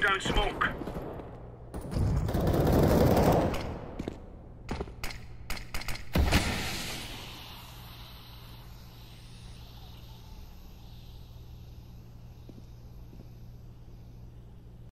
down smoke.